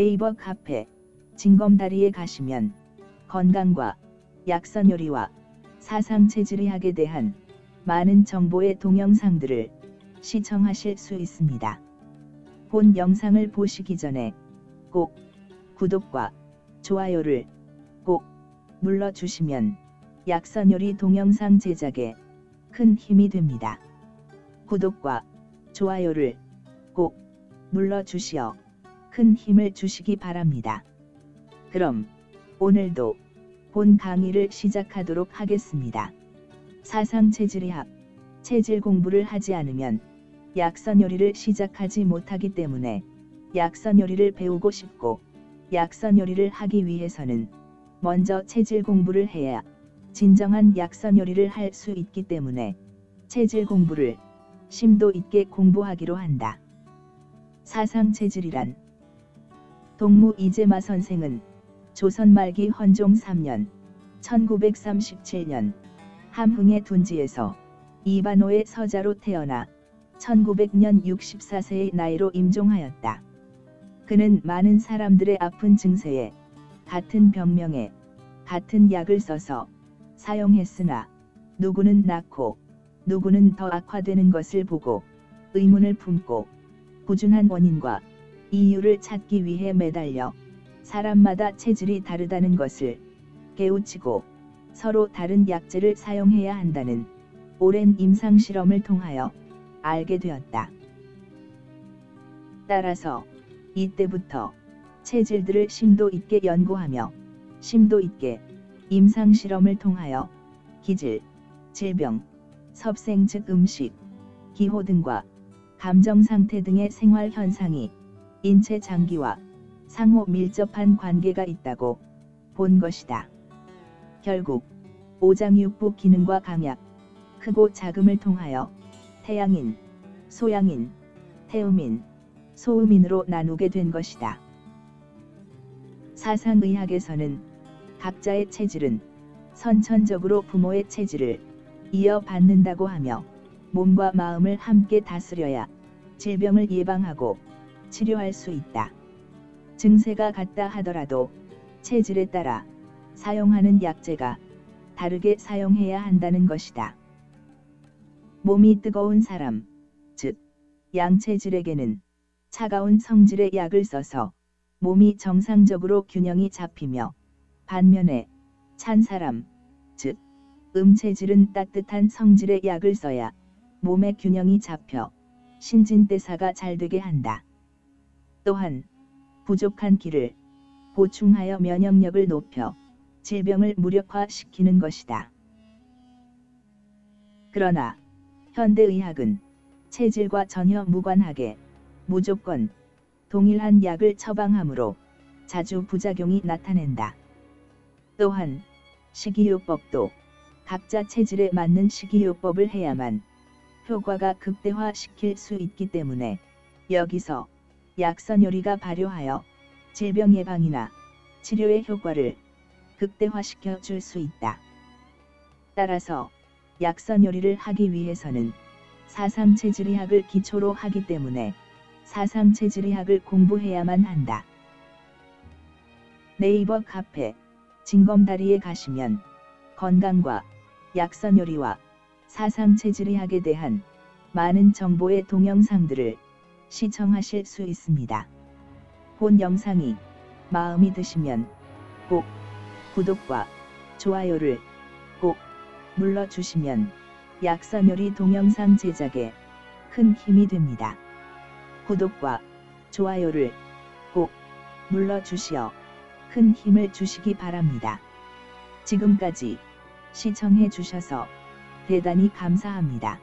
네이버 카페 진검다리에 가시면 건강과 약선 요리와 사상 체질의학에 대한 많은 정보의 동영상들을 시청하실 수 있습니다. 본 영상을 보시기 전에 꼭 구독과 좋아요를 꼭 눌러주시면 약선 요리 동영상 제작에 큰 힘이 됩니다. 구독과 좋아요를 꼭 눌러주시어 큰 힘을 주시기 바랍니다. 그럼 오늘도 본 강의를 시작하도록 하겠습니다. 사상 체질의학, 체질 공부를 하지 않으면 약선 요리를 시작하지 못하기 때문에 약선 요리를 배우고 싶고 약선 요리를 하기 위해서는 먼저 체질 공부를 해야 진정한 약선 요리를 할 수 있기 때문에 체질 공부를 심도 있게 공부하기로 한다. 사상 체질이란 동무 이재마 선생은 조선 말기 헌종 3년 1937년 함흥의 둔지에서 이반호의 서자로 태어나 1900년 64세의 나이로 임종하였다. 그는 많은 사람들의 아픈 증세에 같은 병명에 같은 약을 써서 사용했으나 누구는 낫고 누구는 더 악화되는 것을 보고 의문을 품고 꾸준한 원인과 이유를 찾기 위해 매달려 사람마다 체질이 다르다는 것을 깨우치고 서로 다른 약재를 사용해야 한다는 오랜 임상 실험을 통하여 알게 되었다. 따라서 이때부터 체질들을 심도 있게 연구하며 심도 있게 임상 실험을 통하여 기질, 질병, 섭생 즉 음식, 기호 등과 감정 상태 등의 생활 현상이 인체 장기와 상호 밀접한 관계가 있다고 본 것이다. 결국 오장육부 기능과 강약, 크고 작음을 통하여 태양인, 소양인, 태음인, 소음인으로 나누게 된 것이다. 사상의학에서는 각자의 체질은 선천적으로 부모의 체질을 이어받는다고 하며 몸과 마음을 함께 다스려야 질병을 예방하고 치료할 수 있다. 증세가 같다 하더라도 체질에 따라 사용하는 약재가 다르게 사용해야 한다는 것이다. 몸이 뜨거운 사람, 즉, 양체질에게는 차가운 성질의 약을 써서 몸이 정상적으로 균형이 잡히며 반면에 찬 사람, 즉, 음체질은 따뜻한 성질의 약을 써야 몸의 균형이 잡혀 신진대사가 잘 되게 한다. 또한 부족한 기를 보충하여 면역력을 높여 질병을 무력화시키는 것이다. 그러나 현대의학은 체질과 전혀 무관하게 무조건 동일한 약을 처방하므로 자주 부작용이 나타낸다. 또한 식이요법도 각자 체질에 맞는 식이요법을 해야만 효과가 극대화시킬 수 있기 때문에 여기서 약선 요리가 발효하여 질병 예방이나 치료의 효과를 극대화시켜 줄 수 있다. 따라서 약선 요리를 하기 위해서는 사상 체질의학을 기초로 하기 때문에 사상 체질의학을 공부해야만 한다. 네이버 카페 진검다리에 가시면 건강과 약선 요리와 사상 체질의학에 대한 많은 정보의 동영상들을 시청하실 수 있습니다. 본 영상이 마음이 드시면 꼭 구독과 좋아요를 꼭 눌러주시면 약선요리 동영상 제작에 큰 힘이 됩니다. 구독과 좋아요를 꼭 눌러주시어 큰 힘을 주시기 바랍니다. 지금까지 시청해 주셔서 대단히 감사합니다.